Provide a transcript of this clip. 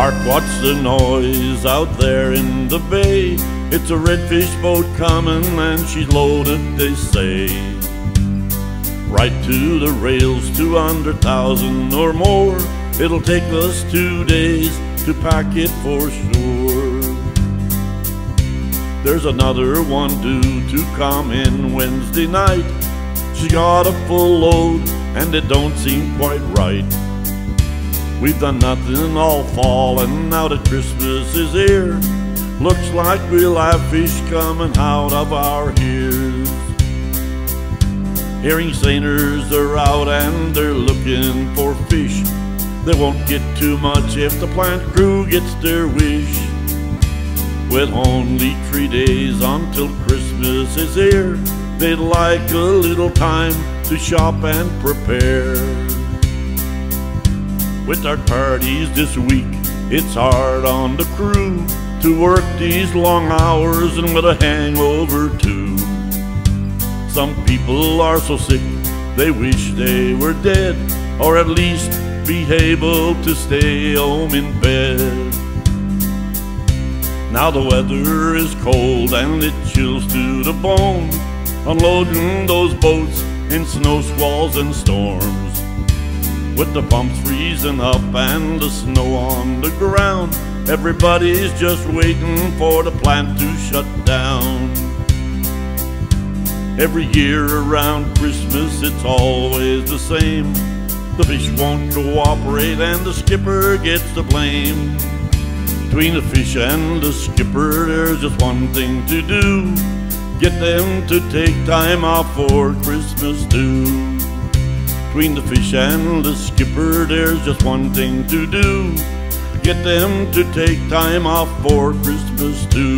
Hark, what's the noise out there in the bay? It's a redfish boat coming and she's loaded, they say. Right to the rails, 200,000 or more. It'll take us two days to pack it for sure. There's another one due to come in Wednesday night. She got a full load and it don't seem quite right. We've done nothing all fall and now that Christmas is here. Looks like we'll have fish coming out of our ears. Herring seiners are out and they're looking for fish. They won't get too much if the plant crew gets their wish. With only three days until Christmas is here, they'd like a little time to shop and prepare. With our parties this week, it's hard on the crew to work these long hours and with a hangover too. Some people are so sick they wish they were dead, or at least be able to stay home in bed. Now the weather is cold and it chills to the bone, unloading those boats in snow squalls and storms. With the pumps freezing up and the snow on the ground, everybody's just waiting for the plant to shut down. Every year around Christmas, it's always the same. The fish won't cooperate and the skipper gets the blame. Between the fish and the skipper, there's just one thing to do get them to take time off for Christmas too. Between the fish and the skipper, there's just one thing to do get them to take time off for Christmas too.